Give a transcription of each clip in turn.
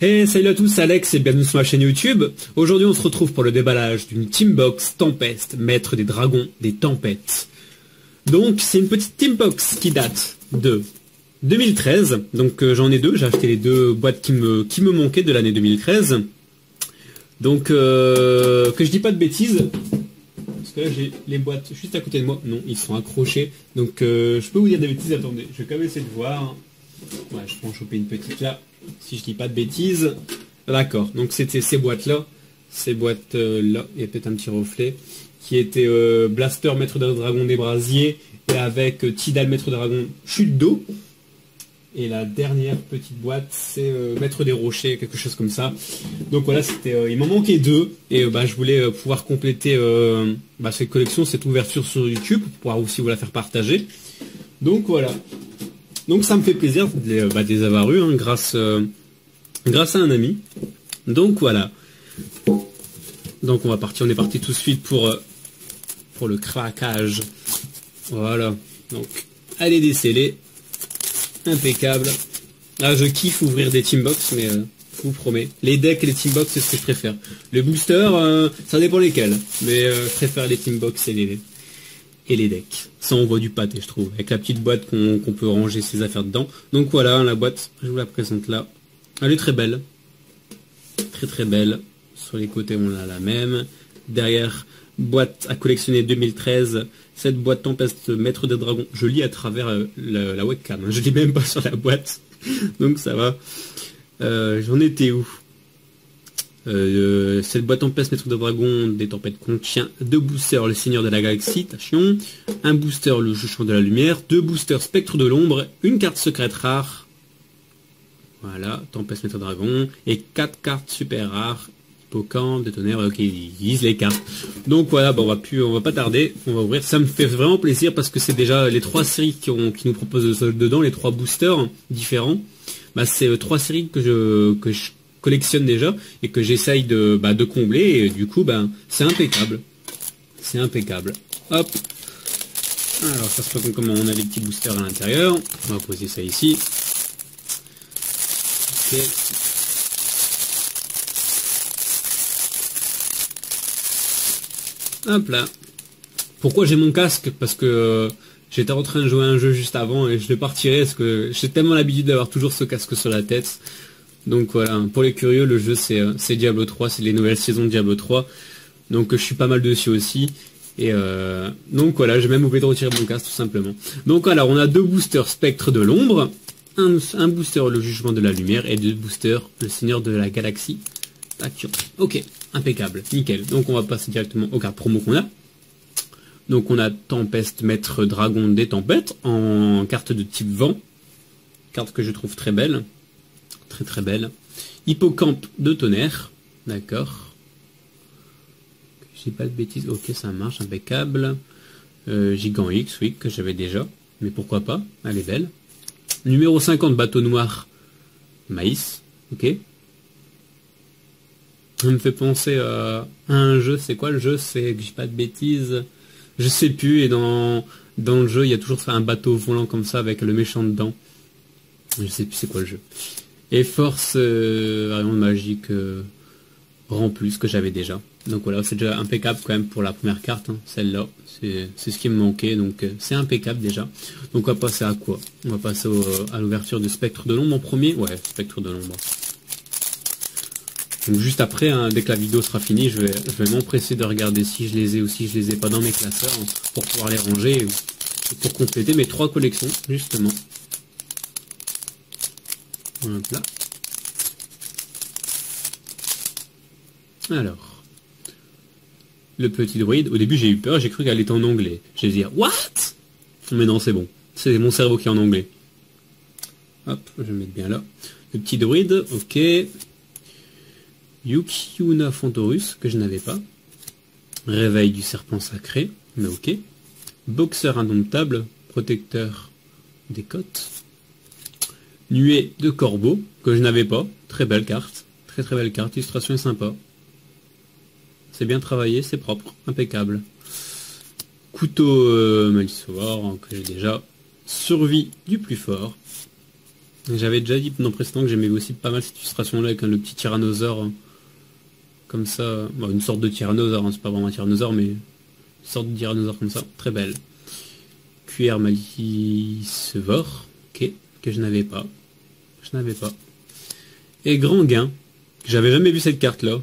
Salut à tous, Alex et bienvenue sur ma chaîne YouTube. Aujourd'hui, on se retrouve pour le déballage d'une Teambox Tempest, maître des dragons des tempêtes. Donc, c'est une petite Teambox qui date de 2013. Donc, euh, j'en ai deux. J'ai acheté les deux boîtes qui me, qui me manquaient de l'année 2013. Donc, euh, que je dis pas de bêtises. Parce que là, j'ai les boîtes juste à côté de moi. Non, ils sont accrochés. Donc, euh, je peux vous dire des bêtises. Attendez, je vais quand même essayer de voir. Ouais, je peux en choper une petite là si je dis pas de bêtises. D'accord, donc c'était ces boîtes-là, ces boîtes-là, il y a peut-être un petit reflet, qui était euh, Blaster Maître de Dragon des Brasiers, et avec euh, Tidal Maître Dragon Chute d'eau. Et la dernière petite boîte, c'est euh, Maître des Rochers, quelque chose comme ça. Donc voilà, c'était, il m'en manquait deux, et bah, je voulais pouvoir compléter bah, cette collection, cette ouverture sur YouTube, pour pouvoir aussi vous la faire partager. Donc voilà, donc ça me fait plaisir de les, bah, avoir eus hein, grâce, euh, grâce à un ami. Donc voilà. Donc on va partir, on est parti tout de suite pour, euh, le craquage. Voilà. Donc, allez déceler. Impeccable. Là, je kiffe ouvrir des teambox, mais euh, je vous promets. Les decks et les teambox, c'est ce que je préfère. Le booster, ça dépend lesquels. Mais je préfère les teambox et les, et les decks. Ça envoie du pâté, je trouve, avec la petite boîte qu'on peut ranger ses affaires dedans. Donc voilà, la boîte, je vous la présente là. Elle est très belle. Très très belle. Sur les côtés, on a la même. Derrière, boîte à collectionner 2013. Cette boîte Tempest Maître des Dragons. Je lis à travers euh, la, webcam. Hein. Je lis même pas sur la boîte. Donc ça va. Euh, j'en étais où? Euh, cette boîte en maître de dragon des tempêtes contient deux boosters le seigneur de la galaxie, Tachion, un booster le juchant de la lumière, deux boosters spectre de l'ombre, une carte secrète rare, voilà, tempête maître dragon, et quatre cartes super rares, hippocampe, détonnerre, ok, ils disent les cartes. Donc voilà, bon, on va on va pas tarder, on va ouvrir. Ça me fait vraiment plaisir parce que c'est déjà les trois séries qui, ont, qui nous proposent dedans, les trois boosters différents. Bah, c'est euh, trois séries que que je collectionne déjà et que j'essaye de, bah, de combler et du coup ben c'est impeccable. C'est impeccable. Hop. Alors ça se passe comment on a les petits boosters à l'intérieur. On va poser ça ici. Hop là. Pourquoi j'ai mon casque? Parce que euh, j'étais en train de jouer un jeu juste avant et je pas retiré parce que j'ai tellement l'habitude d'avoir toujours ce casque sur la tête. Donc voilà, pour les curieux, le jeu c'est euh, Diablo 3, c'est les nouvelles saisons de Diablo 3. Donc je suis pas mal dessus aussi. Et euh, donc voilà, j'ai même oublié de retirer mon casque tout simplement. Donc alors on a deux boosters Spectre de l'ombre, un, booster le jugement de la lumière et deux boosters le seigneur de la galaxie. Ok, impeccable, nickel. Donc on va passer directement aux cartes promo qu'on a. Donc on a Tempeste Maître Dragon des Tempêtes en carte de type vent. Carte que je trouve très belle. Très très belle. Hippocampe de tonnerre. D'accord. J'ai pas de bêtises. Ok, ça marche, impeccable. Euh, Gigant X, oui, que j'avais déjà. Mais pourquoi pas? Elle est belle. Numéro 50, bateau noir. Maïs. Ok. Ça me fait penser à un jeu. C'est quoi le jeu? C'est que j'ai pas de bêtises. Je sais plus. Et dans, dans le jeu, il y a toujours un bateau volant comme ça avec le méchant dedans. Je sais plus c'est quoi le jeu. Et force euh, variante magique euh, rend plus que j'avais déjà. Donc voilà, c'est déjà impeccable quand même pour la première carte, hein, celle-là. C'est ce qui me manquait, donc euh, c'est impeccable déjà. Donc on va passer à quoi? On va passer à l'ouverture de Spectre de l'ombre en premier. Ouais, Spectre de l'ombre. Donc juste après, hein, dès que la vidéo sera finie, je vais, je vais m'empresser de regarder si je les ai ou si je les ai pas dans mes classeurs hein, pour pouvoir les ranger et pour compléter mes trois collections justement. Alors. Le petit druide. Au début, j'ai eu peur. J'ai cru qu'elle était en anglais. J'ai dit, what? Mais non, c'est bon. C'est mon cerveau qui est en anglais. Hop, je vais mettre bien là. Le petit druide, ok. Yukiuna Fontorus, que je n'avais pas. Réveil du serpent sacré, mais ok. Boxeur indomptable, protecteur des côtes. Nuée de corbeau, que je n'avais pas. Très belle carte. Très très belle carte. Illustration est sympa. C'est bien travaillé, c'est propre. Impeccable. Couteau euh, que j'ai déjà. Survie du plus fort. J'avais déjà dit dans précédent que j'aimais aussi pas mal cette illustration-là avec le petit tyrannosaure. Hein. Comme ça. une sorte de tyrannosaure, hein, c'est pas vraiment un tyrannosaure, mais une sorte de tyrannosaure comme ça. Très belle. Cuir Malissevor. Ok. Que je n'avais pas. Je n'avais pas. Et Grand Gain. J'avais jamais vu cette carte-là.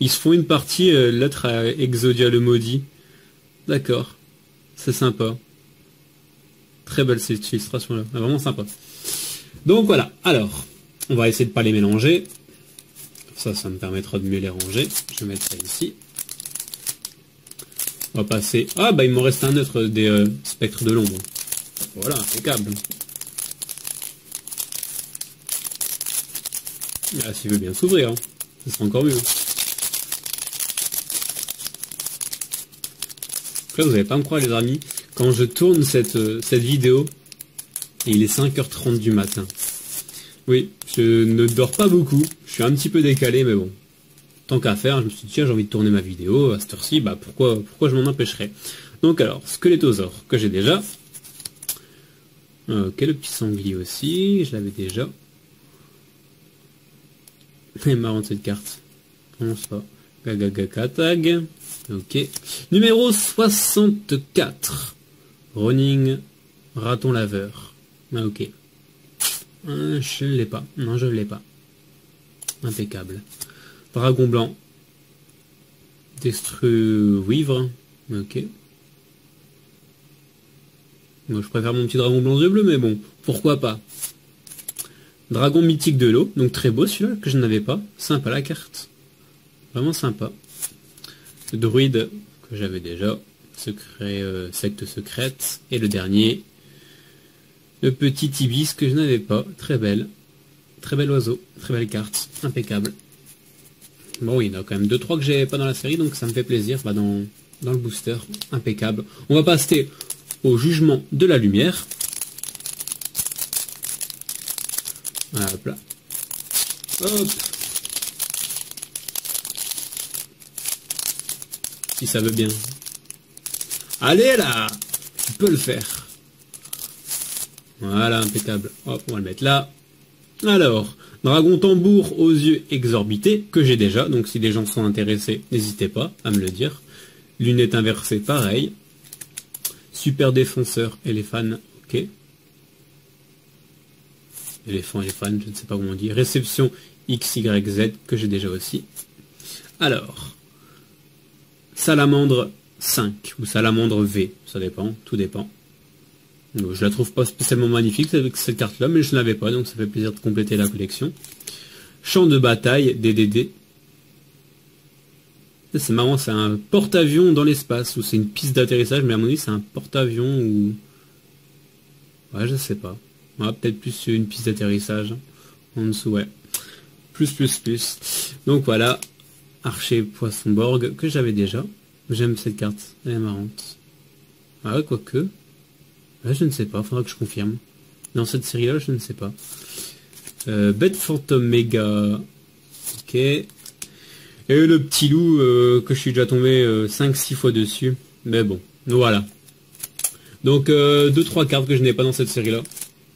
Ils se font une partie, euh, l'autre à Exodia le maudit. D'accord. C'est sympa. Très belle cette illustration-là. Vraiment sympa. Donc voilà, alors, on va essayer de pas les mélanger. Ça, ça me permettra de mieux les ranger. Je vais mettre ça ici. On va passer... Ah, bah il me reste un autre des euh, spectres de l'ombre. Voilà, impeccable. Ah, s'il veut bien s'ouvrir, hein. ça sera encore mieux. là, vous n'allez pas me croire, les amis, quand je tourne cette, euh, cette vidéo, il est 5h30 du matin. Oui, je ne dors pas beaucoup. Je suis un petit peu décalé, mais bon. Tant qu'à faire, je me suis dit, tiens, j'ai envie de tourner ma vidéo. À cette heure-ci, bah, pourquoi, pourquoi je m'en empêcherais? Donc alors, squelettosaure, que j'ai déjà. Ok, le petit sanglier aussi, je l'avais déjà. C'est marrant cette carte. Comment ça Gagagakatag. Ok. Numéro 64. Running raton laveur. Ah, ok. Euh, je ne l'ai pas. Non, je ne l'ai pas. Impeccable. Dragon blanc. Destru vivre. Ok. Moi, je préfère mon petit dragon blanc de bleu, mais bon, pourquoi pas. Dragon mythique de l'eau, donc très beau celui-là, que je n'avais pas. Sympa la carte. Vraiment sympa. druide, que j'avais déjà. Euh, secte secrète. Et le dernier, le petit ibis que je n'avais pas. Très belle. Très bel oiseau. Très belle carte. Impeccable. Bon, il y en a quand même 2-3 que j'ai pas dans la série, donc ça me fait plaisir. Bah, dans le booster. Impeccable. On va passer au jugement de la lumière. Hop là. Hop. Si ça veut bien. Allez là Tu peux le faire. Voilà, impeccable. Hop, on va le mettre là. Alors, dragon tambour aux yeux exorbités, que j'ai déjà, donc si des gens sont intéressés, n'hésitez pas à me le dire. Lunettes inversées, pareil. Super défenseur, éléphant, ok. Éléphant, éléphant, je ne sais pas comment on dit. Réception XYZ, que j'ai déjà aussi. Alors, salamandre 5, ou salamandre V, ça dépend, tout dépend. Je la trouve pas spécialement magnifique avec cette carte-là, mais je ne l'avais pas, donc ça fait plaisir de compléter la collection. Champ de bataille, DDD. C'est marrant, c'est un porte-avions dans l'espace, ou c'est une piste d'atterrissage, mais à mon avis c'est un porte-avions ou... Ouais, je sais pas. Peut-être plus une piste d'atterrissage. En dessous, ouais. Plus, plus, plus. Donc voilà, Archer Poisson-Borg, que j'avais déjà. J'aime cette carte, elle est marrante. Ah ouais, quoique je ne sais pas, faudra que je confirme. Dans cette série-là, je ne sais pas. Euh, Bête Phantom Mega. Ok. Et le petit loup euh, que je suis déjà tombé 5-6 euh, fois dessus. Mais bon, voilà. Donc 2-3 euh, cartes que je n'ai pas dans cette série-là.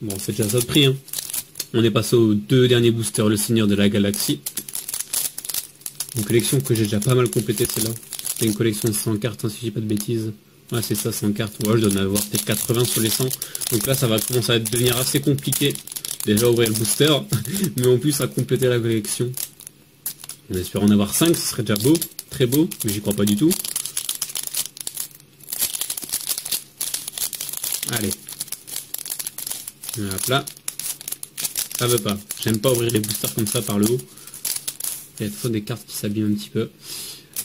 Bon, c'est déjà ça de prix. Hein. On est passé aux deux derniers boosters, le Seigneur de la Galaxie. Une collection que j'ai déjà pas mal complétée celle-là. C'est une collection de 100 cartes, hein, si je dis pas de bêtises. Ouais, c'est ça, 100 cartes. Ouais, je dois en avoir peut-être 80 sur les 100. Donc là, ça va commencer à devenir assez compliqué. Déjà ouvrir le booster, mais en plus à compléter la collection. On espère en avoir 5, ce serait déjà beau, très beau, mais j'y crois pas du tout. Allez. Hop là. Ça veut pas. J'aime pas ouvrir les boosters comme ça par le haut. Il y a des cartes qui s'abîment un petit peu.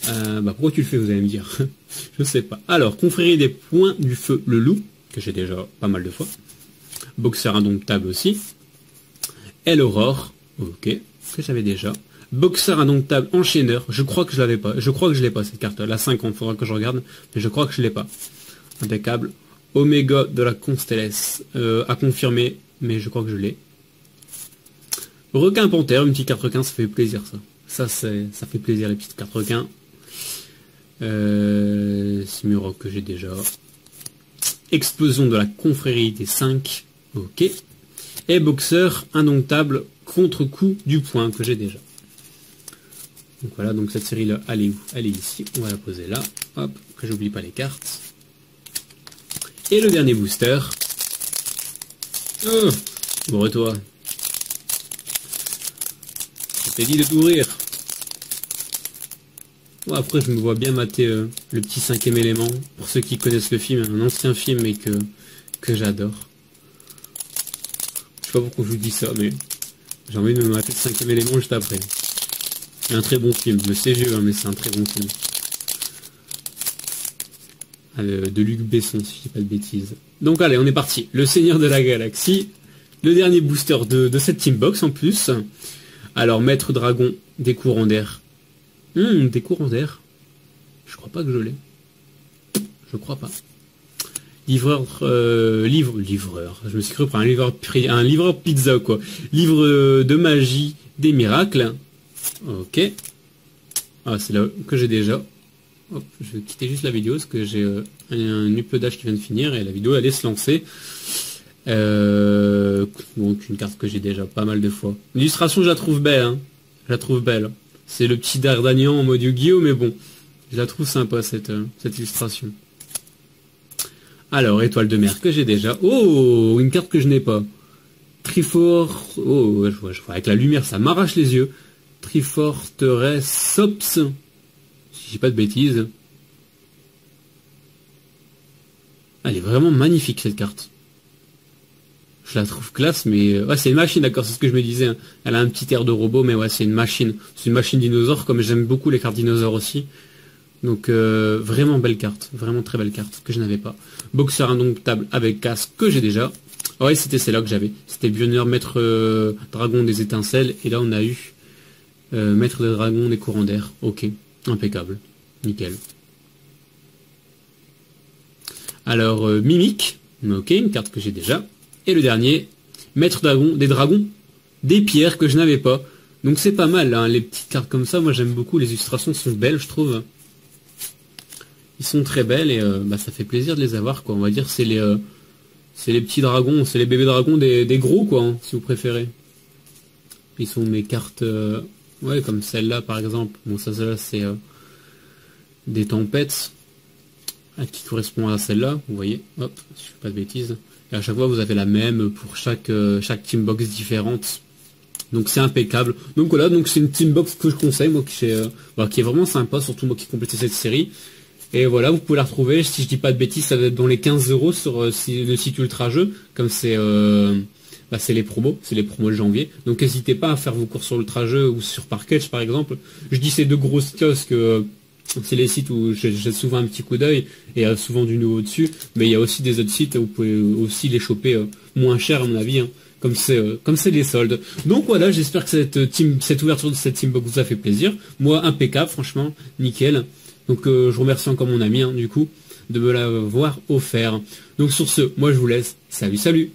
Euh, bah pourquoi tu le fais, vous allez me dire? Je sais pas. Alors, confrérie des points du feu, le loup, que j'ai déjà pas mal de fois. Boxer indomptable aussi. Elle Aurore, ok, que j'avais déjà. Boxer indomptable enchaîneur, je crois que je l'avais pas. Je crois que je l'ai pas cette carte. La 50, faudra que je regarde, mais je crois que je l'ai pas. Impeccable. Oméga de la Constellesse, euh, à confirmer, mais je crois que je l'ai. Requin panthère, une petite carte requin, ça fait plaisir ça. Ça, ça fait plaisir les petites cartes requins. Euh, que j'ai déjà. Explosion de la confrérie des 5. Ok. Et boxeur indomptable contre-coup du point que j'ai déjà. Donc voilà, donc cette série-là, elle est où? Elle est ici. On va la poser là. Hop, que j'oublie pas les cartes. Et le dernier booster. Oh Bon, toi Je t'ai dit de t'ouvrir. Bon, après, je me vois bien mater euh, le petit cinquième élément. Pour ceux qui connaissent le film, un ancien film et que, que j'adore. Je sais pas pourquoi je vous dis ça, mais j'ai envie de me mater le cinquième élément juste après. C'est un très bon film, le CGE, hein, mais c'est un très bon film. Ah, de Luc Besson, si je dis pas de bêtises. Donc allez, on est parti. Le Seigneur de la Galaxie. Le dernier booster de, cette team box en plus. Alors, Maître Dragon, des courants d'air. Hum, des courants d'air. Je crois pas que je l'ai. Je crois pas. Livreur, euh, livre, livreur. Je me suis cru pour un livreur, un livreur pizza quoi. Livre de magie, des miracles. Ok. Ah, c'est là que j'ai déjà. Je vais quitter juste la vidéo parce que j'ai euh, un, uploadage qui vient de finir et la vidéo allait se lancer. Euh, donc une carte que j'ai déjà pas mal de fois. L'illustration, je la trouve belle. Hein. Je la trouve belle. C'est le petit D'Artagnan en mode Yu-Gi-Oh! Mais bon, je la trouve sympa cette, euh, cette illustration. Alors, étoile de mer que j'ai déjà. Oh, une carte que je n'ai pas. Trifort. Oh, je vois. Avec la lumière, ça m'arrache les yeux. Triforteresse Sops, je pas de bêtises. Elle est vraiment magnifique cette carte. Je la trouve classe, mais ouais, c'est une machine, d'accord, c'est ce que je me disais. Hein. Elle a un petit air de robot, mais ouais, c'est une machine. C'est une machine dinosaure, comme j'aime beaucoup les cartes dinosaures aussi. Donc euh, vraiment belle carte, vraiment très belle carte que je n'avais pas. Boxeur indomptable avec casque que j'ai déjà. Ouais, c'était celle-là que j'avais. C'était Bionner Maître euh, Dragon des étincelles, et là on a eu euh, maître des dragons, des courants d'air. Ok, impeccable. Nickel. Alors, euh, Mimique. Ok, une carte que j'ai déjà. Et le dernier, Maître dragon, des dragons, des pierres que je n'avais pas. Donc c'est pas mal, hein, les petites cartes comme ça, moi j'aime beaucoup, les illustrations sont belles, je trouve. Ils sont très belles et euh, bah, ça fait plaisir de les avoir, quoi. On va dire c'est les, c'est les petits dragons, c'est les bébés dragons des, gros, quoi, hein, si vous préférez. Ils sont mes cartes Ouais, comme celle-là par exemple. Bon, ça, celle-là, c'est euh, des tempêtes ah, qui correspond à celle-là. Vous voyez, hop, je fais pas de bêtises. Et à chaque fois, vous avez la même pour chaque, euh, chaque team box différente. Donc c'est impeccable. Donc voilà, donc c'est une team box que je conseille, moi, qui est, euh, qui est vraiment sympa, surtout moi qui complétais cette série. Et voilà, vous pouvez la retrouver, si je dis pas de bêtises, ça doit être dans les 15 euros sur le site Ultra Jeu, comme c'est bah, c'est les promos, c'est les promos de janvier. Donc n'hésitez pas à faire vos courses sur Ultra-Jeu ou sur Parketch par exemple. Je dis ces deux grosses kiosques, euh, c'est les sites où j'ai souvent un petit coup d'œil et euh, souvent du nouveau dessus. Mais il y a aussi des autres sites où vous pouvez aussi les choper euh, moins cher à mon avis. Hein, comme c'est comme les soldes. Donc voilà, j'espère que cette team, ouverture de cette teambox vous a fait plaisir. Moi, impeccable, franchement, nickel. Donc je remercie encore mon ami, hein, du coup, de me l'avoir offert. Donc sur ce, moi je vous laisse. Salut, salut